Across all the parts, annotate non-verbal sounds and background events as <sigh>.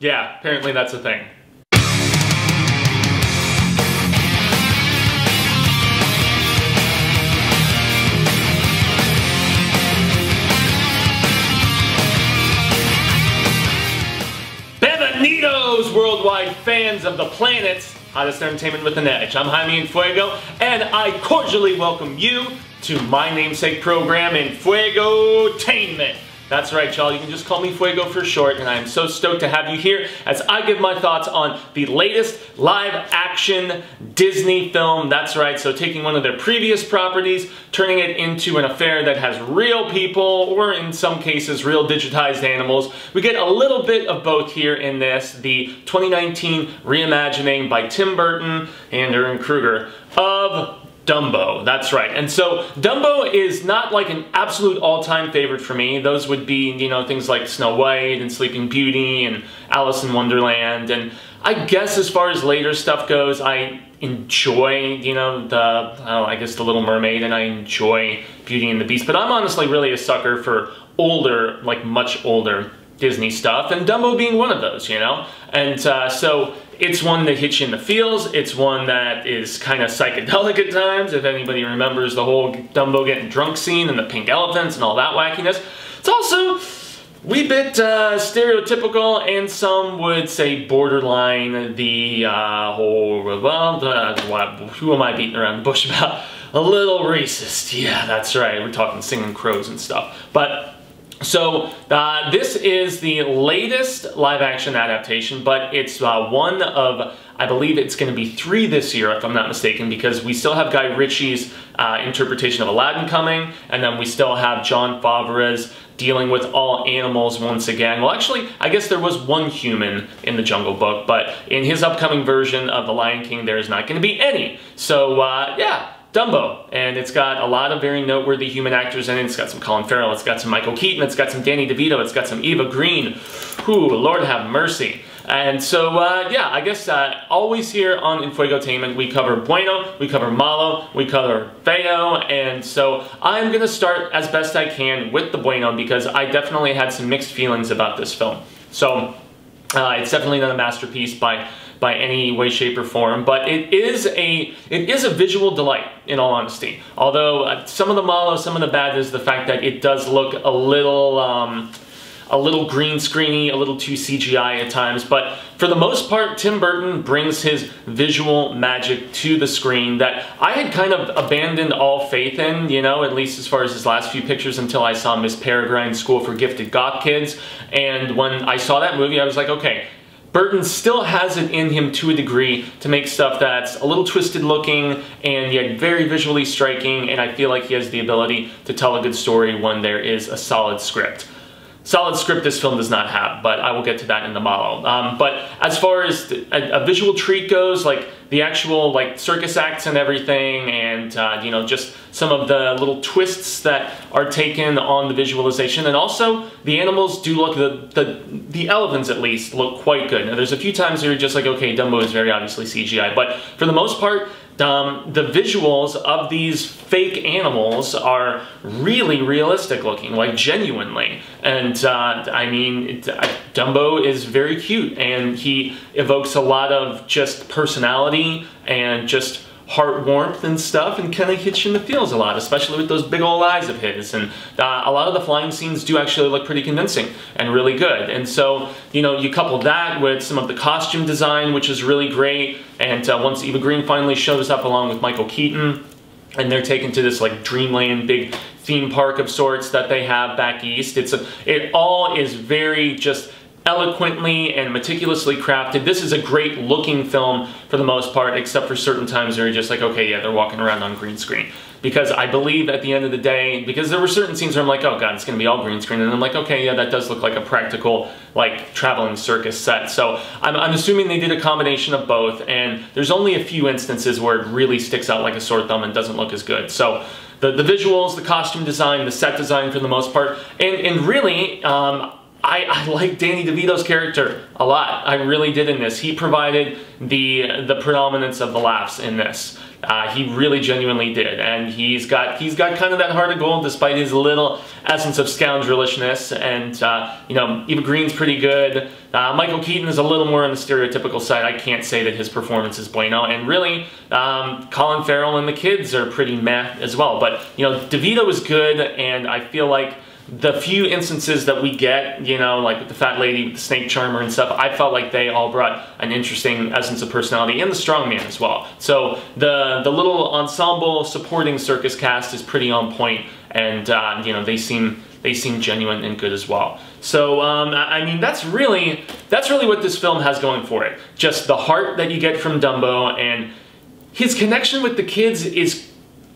Yeah, apparently that's a thing. Bevanitos, worldwide fans of the planet, hottest entertainment with an edge. I'm Jaime Fuego, and I cordially welcome you to my namesake program Enfuegotainment. That's right, y'all. You can just call me Fuego for short, and I am so stoked to have you here as I give my thoughts on the latest live-action Disney film. That's right, so taking one of their previous properties, turning it into an affair that has real people, or in some cases, real digitized animals. We get a little bit of both here in this, the 2019 reimagining by Tim Burton and Ehren Kruger of Dumbo, that's right. And so Dumbo is not like an absolute all-time favorite for me. Those would be, you know, things like Snow White and Sleeping Beauty and Alice in Wonderland. And I guess as far as later stuff goes, I enjoy, you know, the, oh, I guess The Little Mermaid and I enjoy Beauty and the Beast. But I'm honestly really a sucker for older, like much older Disney stuff, and Dumbo being one of those, you know? And uh, so it's one that hits you in the feels. It's one that is kind of psychedelic at times, if anybody remembers the whole Dumbo getting drunk scene and the pink elephants and all that wackiness. It's also wee bit uh, stereotypical, and some would say borderline the uh, whole, well, who am I beating around the bush <laughs> about? A little racist. Yeah, that's right. We're talking singing crows and stuff. But so uh, this is the latest live action adaptation, but it's uh, one of, I believe it's going to be three this year, if I'm not mistaken, because we still have Guy Ritchie's uh, interpretation of Aladdin coming, and then we still have Jon Favreau's dealing with all animals once again. Well, actually, I guess there was one human in the Jungle Book, but in his upcoming version of The Lion King, there's not going to be any. So, uh, yeah, Dumbo, and it's got a lot of very noteworthy human actors in it. It's got some Colin Farrell, it's got some Michael Keaton, it's got some Danny DeVito, it's got some Eva Green. Whew, Lord have mercy. And so, uh, yeah, I guess uh, always here on Enfuegotainment, we cover Bueno, we cover Malo, we cover Feo, and so I'm going to start as best I can with the Bueno because I definitely had some mixed feelings about this film. So, uh, it's definitely not a masterpiece by by any way, shape, or form, but it is a it is a visual delight, in all honesty. Although uh, some of the malo, some of the bad is the fact that it does look a little um, a little green screeny, a little too CGI at times, but for the most part, Tim Burton brings his visual magic to the screen that I had kind of abandoned all faith in, you know, at least as far as his last few pictures until I saw Miss Peregrine School for Gifted Goth Kids. And when I saw that movie, I was like, okay, Burton still has it in him to a degree to make stuff that's a little twisted looking and yet very visually striking and I feel like he has the ability to tell a good story when there is a solid script. Solid script this film does not have, but I will get to that in the malo. Um, but as far as a, a, visual treat goes, like the actual like circus acts and everything, and uh, you know just some of the little twists that are taken on the visualization, and also the animals do look the the the elephants at least look quite good. Now there's a few times where you're just like, okay, Dumbo is very obviously CGI, but for the most part, um, the visuals of these fake animals are really realistic looking, like genuinely. And uh, I mean, it, uh, Dumbo is very cute and he evokes a lot of just personality and just heart warmth and stuff and kind of hits you in the feels a lot, especially with those big old eyes of his. And uh, a lot of the flying scenes do actually look pretty convincing and really good. And so, you know, you couple that with some of the costume design, which is really great. And uh, once Eva Green finally shows up along with Michael Keaton, and they're taken to this like dreamland big theme park of sorts that they have back east. It's a, it all is very just eloquently and meticulously crafted. This is a great looking film for the most part, except for certain times where you're just like, okay, yeah, they're walking around on green screen. Because I believe at the end of the day, because there were certain scenes where I'm like, oh god, it's gonna be all green screen, and I'm like, okay, yeah, that does look like a practical, like, traveling circus set. So I'm, I'm assuming they did a combination of both, and there's only a few instances where it really sticks out like a sore thumb and doesn't look as good. So the, the visuals, the costume design, the set design for the most part, and, and really, um, I, I like Danny DeVito's character a lot. I really did in this. He provided the the predominance of the laughs in this. Uh, he really genuinely did, and he's got he's got kind of that heart of gold despite his little essence of scoundrelishness. And uh, you know, Eva Green's pretty good. Uh, Michael Keaton is a little more on the stereotypical side. I can't say that his performance is bueno. And really, um, Colin Farrell and the kids are pretty meh as well. But you know, DeVito is good, and I feel like the few instances that we get, you know, like with the fat lady, with the snake charmer and stuff, I felt like they all brought an interesting essence of personality, and the strongman as well. So the the little ensemble supporting circus cast is pretty on point, and uh, you know they seem they seem genuine and good as well. So um, I mean that's really that's really what this film has going for it. Just the heart that you get from Dumbo and his connection with the kids is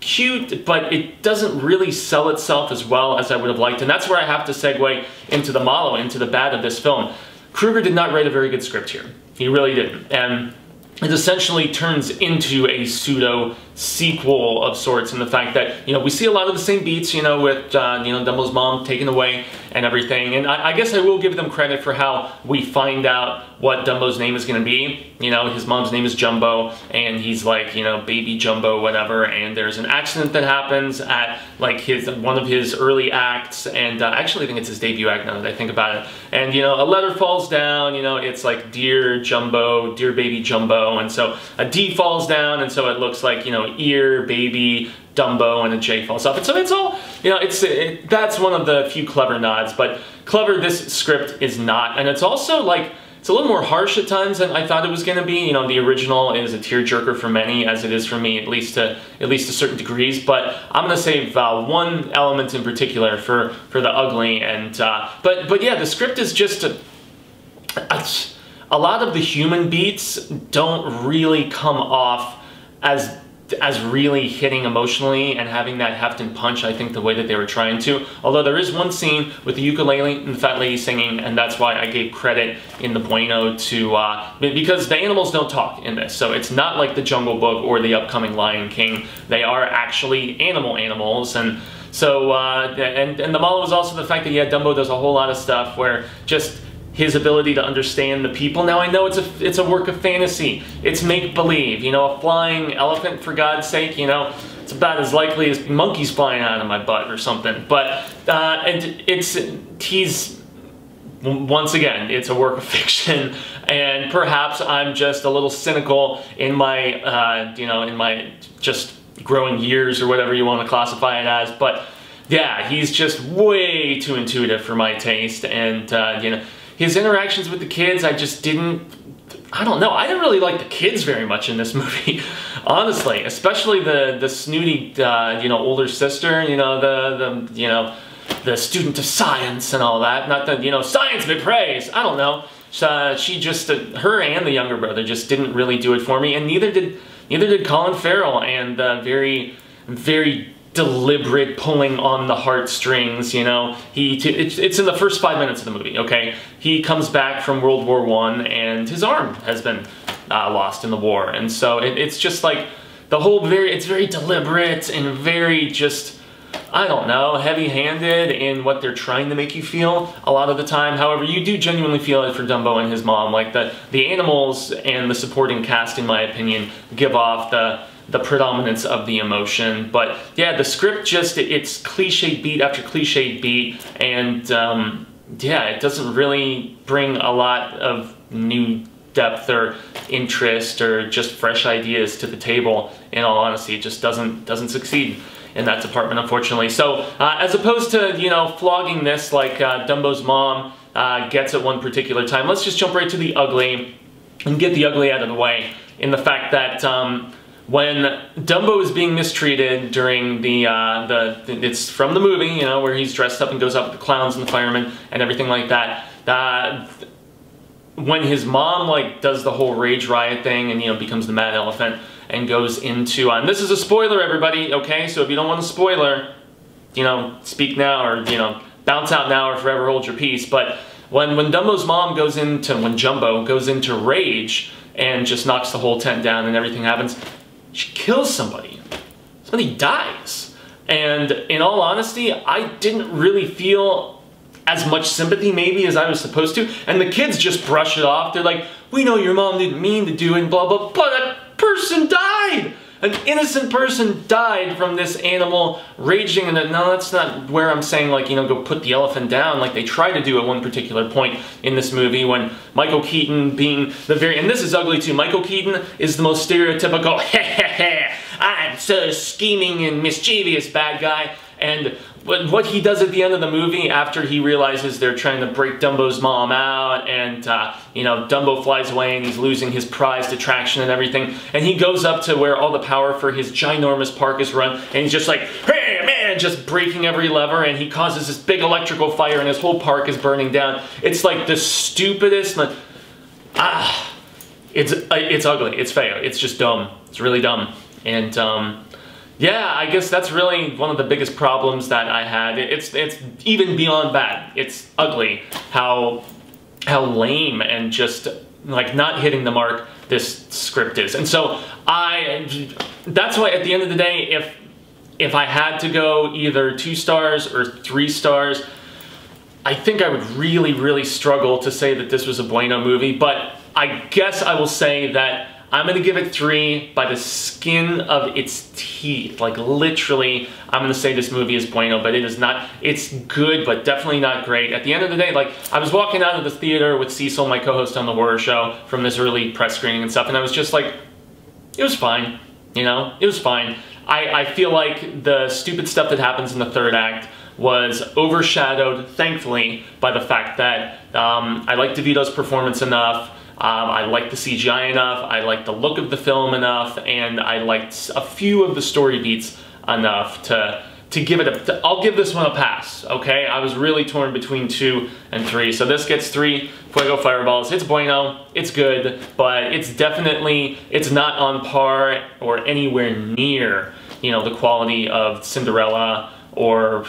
cute, but it doesn't really sell itself as well as I would have liked. And that's where I have to segue into the malo, into the bad of this film. Kruger did not write a very good script here. He really didn't. And it essentially turns into a pseudo sequel of sorts in the fact that you know we see a lot of the same beats you know with uh, you know Dumbo's mom taken away and everything and I, I, guess I will give them credit for how we find out what Dumbo's name is going to be. You know his mom's name is Jumbo and he's like you know baby Jumbo whatever and there's an accident that happens at like his one of his early acts and uh, actually I think it's his debut act now that I think about it. And you know a letter falls down you know it's like dear Jumbo dear baby Jumbo and so a D falls down and so it looks like you know ear, baby, Dumbo, and a J falls off. So it's all, you know, it's it, that's one of the few clever nods, but clever this script is not. And it's also like, it's a little more harsh at times than I thought it was going to be. You know, the original is a tearjerker for many, as it is for me, at least to at least to certain degrees. But I'm going to save uh, one element in particular for for the ugly. And uh, but but yeah, the script is just a, a, a lot of the human beats don't really come off as as really hitting emotionally and having that heft and punch, I think, the way that they were trying to. Although there is one scene with the ukulele and the fat lady singing, and that's why I gave credit in the bueno to, uh, because the animals don't talk in this. So it's not like the Jungle Book or the upcoming Lion King. They are actually animal animals, and so, uh, and, and the malo was also the fact that, yeah, Dumbo does a whole lot of stuff where just his ability to understand the people. Now I know it's a it's a work of fantasy. It's make believe. You know, a flying elephant for God's sake. You know, it's about as likely as monkeys flying out of my butt or something. But uh, and it's he's once again it's a work of <laughs> fiction, and perhaps I'm just a little cynical in my uh, you know in my just growing years or whatever you want to classify it as, but. Yeah, he's just way too intuitive for my taste, and uh, you know, his interactions with the kids, I just didn't, I don't know, I didn't really like the kids very much in this <laughs> movie, honestly, especially the, the snooty, uh, you know, older sister, you know, the, the, you know, the student of science and all that, not that, you know, science be praise, I don't know. Uh, she just, uh, her and the younger brother just didn't really do it for me, and neither did, neither did Colin Farrell, and the very, very deliberate pulling on the heartstrings, you know. He it's, it's in the first five minutes of the movie, okay? He comes back from World War One and his arm has been uh, lost in the war. And so it, it's just like the whole very, it's very deliberate and very just, I don't know, heavy-handed in what they're trying to make you feel a lot of the time. However, you do genuinely feel it for Dumbo and his mom. Like the, the animals and the supporting cast, in my opinion, give off the the predominance of the emotion. But yeah, the script just, it's cliche beat after cliche beat, and um, yeah, it doesn't really bring a lot of new depth or interest or just fresh ideas to the table. In all honesty, it just doesn't doesn't succeed in that department, unfortunately. So uh, as opposed to you know flogging this like uh, Dumbo's mom uh, gets at one particular time, let's just jump right to the ugly and get the ugly out of the way. In the fact that um, when Dumbo is being mistreated during the, uh, the, it's from the movie, you know, where he's dressed up and goes up with the clowns and the firemen and everything like that, uh, when his mom, like, does the whole rage riot thing and, you know, becomes the mad elephant and goes into, uh, and this is a spoiler, everybody, okay, so if you don't want a spoiler, you know, speak now or, you know, bounce out now or forever hold your peace, but when, when Dumbo's mom goes into, when Jumbo goes into rage and just knocks the whole tent down and everything happens, she kills somebody. Somebody dies. And in all honesty, I didn't really feel as much sympathy maybe as I was supposed to. And the kids just brush it off. They're like, we know your mom didn't mean to do it, and blah, blah, blah. That person died! An innocent person died from this animal raging, and no, that's not where I'm saying, like, you know, go put the elephant down, like they try to do at one particular point in this movie when Michael Keaton being the very, and this is ugly too, Michael Keaton is the most stereotypical, <laughs> I'm so scheming and mischievous bad guy, and what he does at the end of the movie after he realizes they're trying to break Dumbo's mom out and, uh, you know, Dumbo flies away and he's losing his prized attraction and everything. And he goes up to where all the power for his ginormous park is run and he's just like, hey, man, just breaking every lever and he causes this big electrical fire and his whole park is burning down. It's like the stupidest, like, ah, it's, uh, it's ugly, it's fail, it's just dumb, it's really dumb. And, um, yeah, I guess that's really one of the biggest problems that I had. It's it's even beyond that. It's ugly how how lame and just like not hitting the mark this script is. And so I that's why at the end of the day if if I had to go either 2 stars or 3 stars, I think I would really really struggle to say that this was a bueno movie, but I guess I will say that I'm gonna give it three by the skin of its teeth. Like literally, I'm gonna say this movie is bueno, but it is not, it's good, but definitely not great. At the end of the day, like I was walking out of the theater with Cecil, my co-host on the horror show from this early press screening and stuff, and I was just like, it was fine, you know, it was fine. I, I feel like the stupid stuff that happens in the third act was overshadowed, thankfully, by the fact that um, I like DeVito's performance enough. Um, I liked the CGI enough, I liked the look of the film enough, and I liked a few of the story beats enough to to give it a, to, I'll give this one a pass, okay? I was really torn between two and three. So this gets three Fuego Fireballs. It's bueno, it's good, but it's definitely, it's not on par or anywhere near, you know, the quality of Cinderella or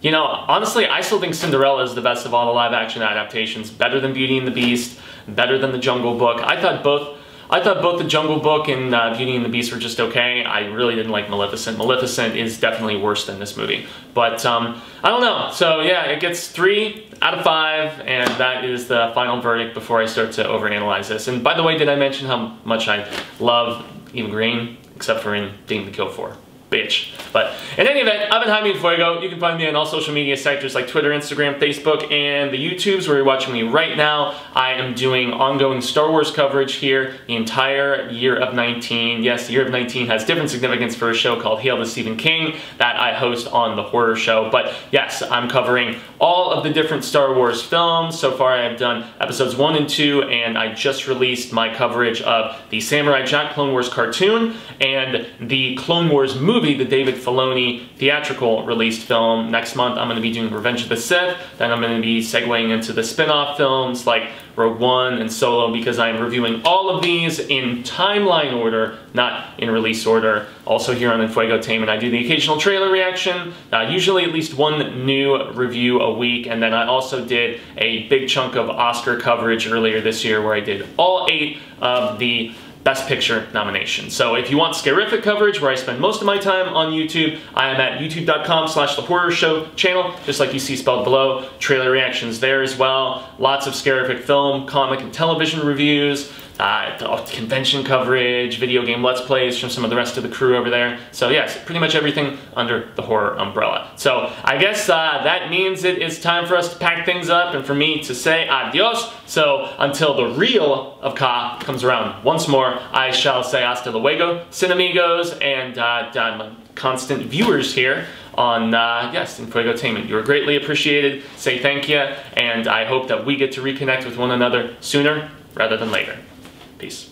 you know, honestly, I still think Cinderella is the best of all the live action adaptations. Better than Beauty and the Beast, better than The Jungle Book. I thought both I thought both The Jungle Book and uh, Beauty and the Beast were just okay. I really didn't like Maleficent. Maleficent is definitely worse than this movie. But um, I don't know. So yeah, it gets three out of five, and that is the final verdict before I start to overanalyze this. And by the way, did I mention how much I love Eva Green, except for in A Dame to Kill For? Bitch. But in any event, I've been Jaime Fuego. You can find me on all social media sectors like Twitter, Instagram, Facebook, and the YouTubes where you're watching me right now. I am doing ongoing Star Wars coverage here the entire year of 19. Yes, the year of 19 has different significance for a show called Hail to Stephen King that I host on the horror show. But yes, I'm covering all of the different Star Wars films. So far I have done episodes 1 and 2 and I just released my coverage of the Samurai Jack Clone Wars cartoon and the Clone Wars movie movie, the David Filoni theatrical released film. Next month, I'm going to be doing Revenge of the Sith. Then I'm going to be segueing into the spin-off films like Rogue One and Solo because I'm reviewing all of these in timeline order, not in release order. Also here on Enfuegotainment, I do the occasional trailer reaction, uh, usually at least one new review a week, and then I also did a big chunk of Oscar coverage earlier this year where I did all eight of the Best Picture nomination. So if you want scarific coverage where I spend most of my time on YouTube, I am at youtube.com slash the horror show channel, just like you see spelled below. Trailer reactions there as well. Lots of scarific film, comic, and television reviews uh, convention coverage, video game let's plays from some of the rest of the crew over there. So yes, pretty much everything under the horror umbrella. So I guess uh, that means it is time for us to pack things up and for me to say adios. So until the real of Ka comes around once more, I shall say hasta luego, cinemigos, and uh, constant viewers here on, uh, yes, Enfuegotainment. You are greatly appreciated. Say thank you, and I hope that we get to reconnect with one another sooner rather than later. Peace.